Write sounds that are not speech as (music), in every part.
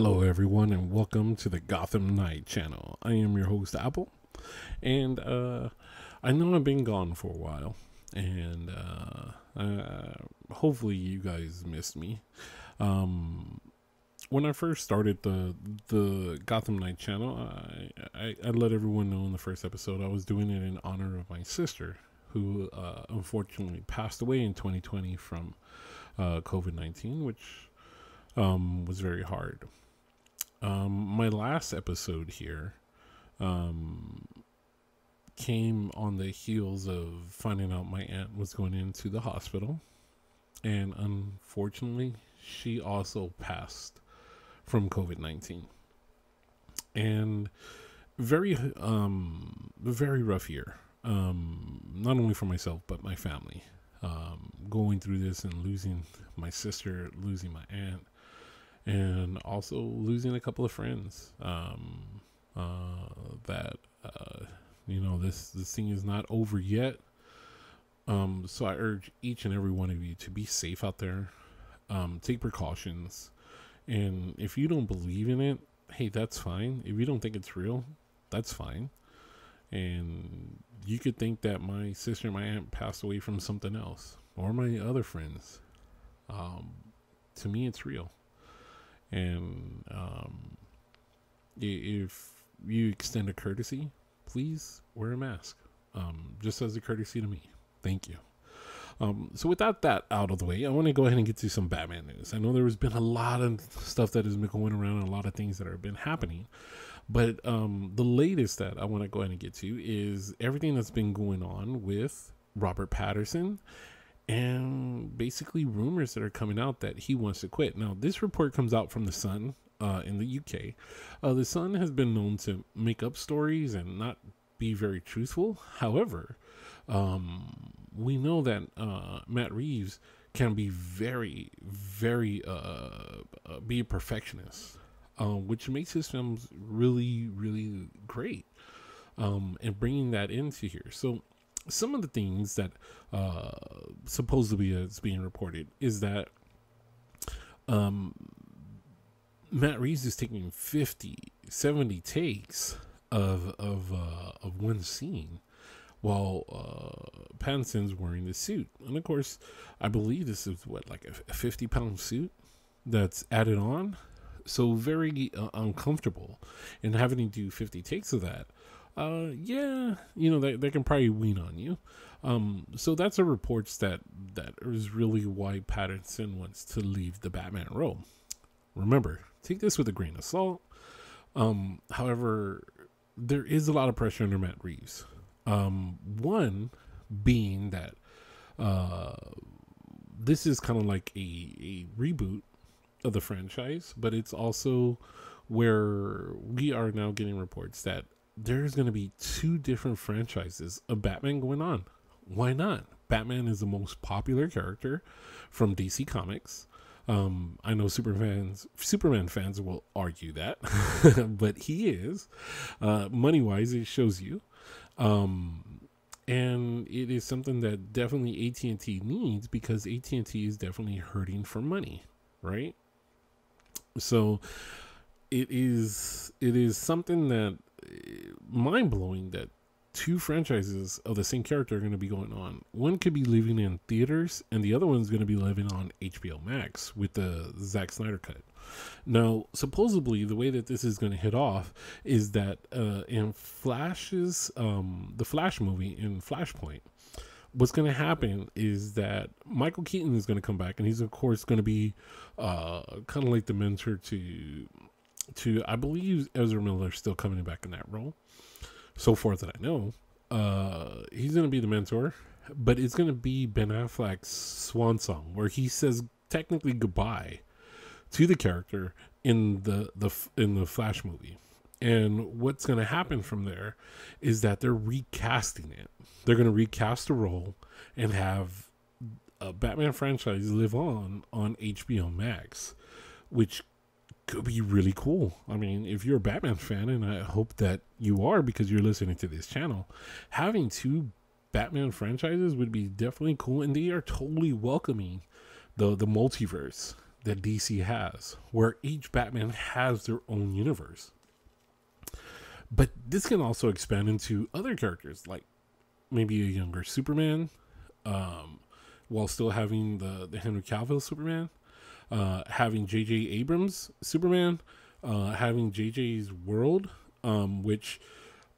Hello, everyone, and welcome to the Gotham Knight channel. I am your host, Apple, and uh, I know I've been gone for a while, and uh, uh, hopefully you guys missed me. Um, when I first started the the Gotham Knight channel, I, I, I let everyone know in the first episode I was doing it in honor of my sister, who uh, unfortunately passed away in 2020 from uh, COVID 19, which um, was very hard. Um, my last episode here um, came on the heels of finding out my aunt was going into the hospital, and unfortunately, she also passed from COVID nineteen. And very, um, very rough year. Um, not only for myself but my family. Um, going through this and losing my sister, losing my aunt, and also losing a couple of friends um, uh, that uh, you know this this thing is not over yet. Um, so i urge each and every one of you to be safe out there. Um, take precautions. And if you don't believe in it hey that's fine. If you don't think it's real that's fine. And you could think that my sister my aunt passed away from something else or my other friends. Um, to me it's real and um, if you extend a courtesy, please wear a mask, um, just as a courtesy to me. Thank you. Um, so without that out of the way, I want to go ahead and get to some Batman news. I know there has been a lot of stuff that has been going around, a lot of things that have been happening. But um, the latest that I want to go ahead and get to is everything that's been going on with Robert Pattinson and basically rumors that are coming out that he wants to quit. Now, this report comes out from the Sun uh, in the UK. Uh, the Sun has been known to make up stories and not be very truthful. However, um, we know that uh, Matt Reeves can be very, very uh, uh, be a perfectionist, uh, which makes his films really, really great. Um, and bringing that into here, so some of the things that uh, supposedly is being reported is that um, Matt Reeves is taking 50, 70 takes of of uh, of one scene while uh, Pattinson's wearing the suit. And of course, I believe this is what like a, a 50 pound suit that's added on. So very uh, uncomfortable and having to do 50 takes of that uh, yeah, you know, they, they can probably wean on you. Um, so that's the reports that that is really why Pattinson wants to leave the Batman role. Remember, take this with a grain of salt. Um, however, there is a lot of pressure under Matt Reeves. Um, one being that uh, this is kind of like a, a reboot of the franchise, but it's also where we are now getting reports that there's going to be two different franchises of Batman going on. Why not? Batman is the most popular character from DC Comics. Um, I know Superman fans, Superman fans will argue that, (laughs) but he is. Uh, money wise, it shows you, um, and it is something that definitely AT and T needs because AT and T is definitely hurting for money, right? So it is it is something that mind blowing that two franchises of the same character are going to be going on. One could be living in theaters, and the other one's going to be living on HBO Max with the Zack Snyder cut. Now, supposedly, the way that this is going to hit off is that uh, in Flash's, um, the Flash movie in Flashpoint, what's going to happen is that Michael Keaton is going to come back, and he's of course going to be uh, kind of like the mentor to to I believe Ezra Miller is still coming back in that role. So far that I know, uh, he's gonna be the mentor, but it's gonna be Ben Affleck's swan song where he says technically goodbye to the character in the the in the Flash movie. And what's going to happen from there is that they're recasting it. They're going to recast the role and have a Batman franchise live on on HBO Max, which could be really cool. I mean, if you're a Batman fan, and I hope that you are because you're listening to this channel, having two Batman franchises would be definitely cool, and they are totally welcoming the the multiverse. that DC has, where each Batman has their own universe. But this can also expand into other characters, like maybe a younger Superman, um, while still having the, the Henry Cavill Superman, uh, having J.J. Abrams Superman, uh, having J.J.'s World, um, which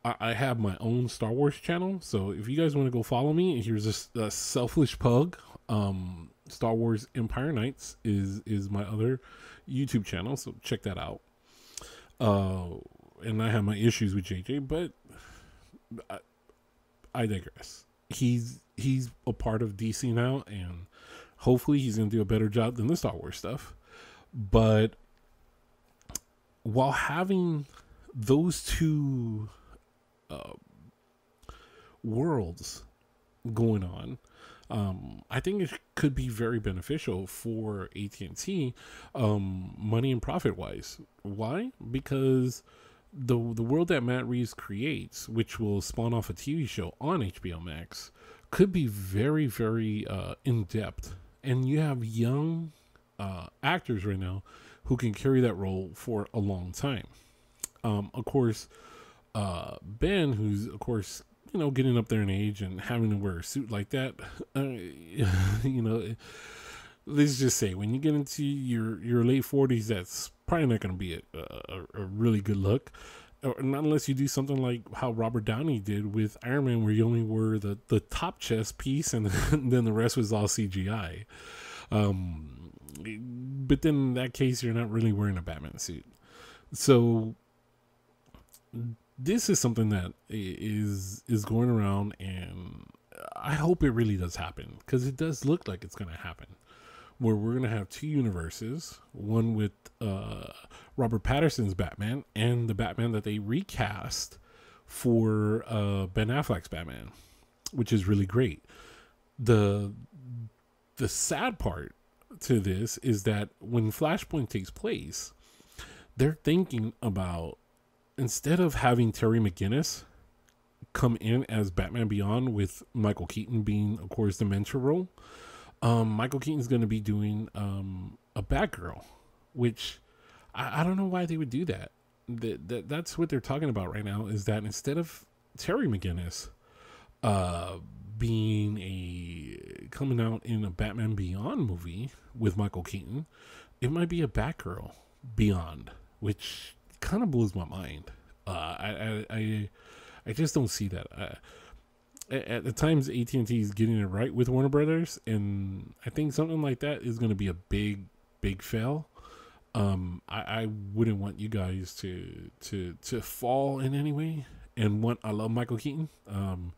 I, I, have my own Star Wars channel. So if you guys want to go follow me, here's a, a selfish pug. Um, Star Wars Empire Knights is is my other YouTube channel, so check that out. Uh, and I have my issues with JJ, but I, I digress. He's he's a part of DC now, and hopefully he's going to do a better job than the Star Wars stuff. But while having those two uh, worlds going on, um, I think it could be very beneficial for AT and T, um, money and profit wise. Why? Because the the world that Matt Reeves creates, which will spawn off a TV show on HBO Max, could be very very uh, in depth, and you have young uh, actors right now who can carry that role for a long time. Um, of course, uh, Ben, who's of course you know getting up there in age and having to wear a suit like that, (laughs) uh, you know. Let's just say when you get into your your late forties, that's probably not going to be a, a, a, really good look. Not unless you do something like how Robert Downey did with Iron Man, where you only wore the, the top chest piece and (laughs) then the rest was all CGI. Um, but then in that case, you're not really wearing a Batman suit. So this is something that is is going around, and I hope it really does happen because it does look like it's going to happen where we're going to have two universes one with uh, Robert Pattinson's Batman and the Batman that they recast for uh, Ben Affleck's Batman, which is really great. The the sad part to this is that when Flashpoint takes place, they're thinking about instead of having Terry McGinnis come in as Batman Beyond with Michael Keaton being, of course, the mentor role, um, Michael Keaton's going to be doing um, a Batgirl, which I, I, don't know why they would do that. That, that. That's what they're talking about right now is that instead of Terry McGinnis uh, being a coming out in a Batman Beyond movie with Michael Keaton, it might be a Batgirl Beyond, which kind of blows my mind. Uh, I, I, I, I just don't see that. Uh, at the times AT and T is getting it right with Warner Brothers, and I think something like that is going to be a big, big fail. Um, I, I wouldn't want you guys to to to fall in any way. And what I love Michael Keaton. Um,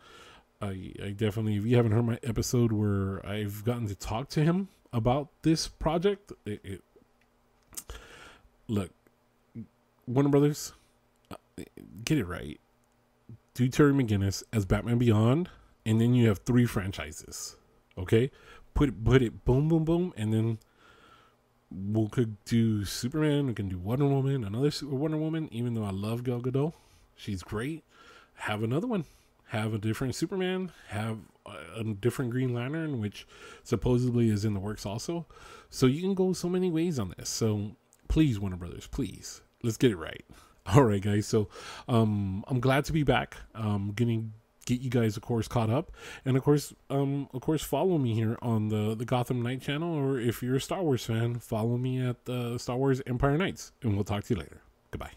I I definitely if you haven't heard my episode where I've gotten to talk to him about this project, it, it look Warner Brothers, uh, get it right do Terry McGinnis as Batman Beyond, and then you have three franchises. Okay, put put it, boom, boom, boom, and then we could do Superman. We can do Wonder Woman, another Super Wonder Woman. Even though I love Gal Gadot, she's great. Have another one. Have a different Superman. Have a, a different Green Lantern, which supposedly is in the works also. So you can go so many ways on this. So please, Warner Brothers, please let's get it right. (laughs) All right, guys. So um, I'm glad to be back. Um, getting get you guys, of course, caught up, and of course, um, of course, follow me here on the the Gotham Knight channel, or if you're a Star Wars fan, follow me at the Star Wars Empire Knights, and we'll talk to you later. Goodbye.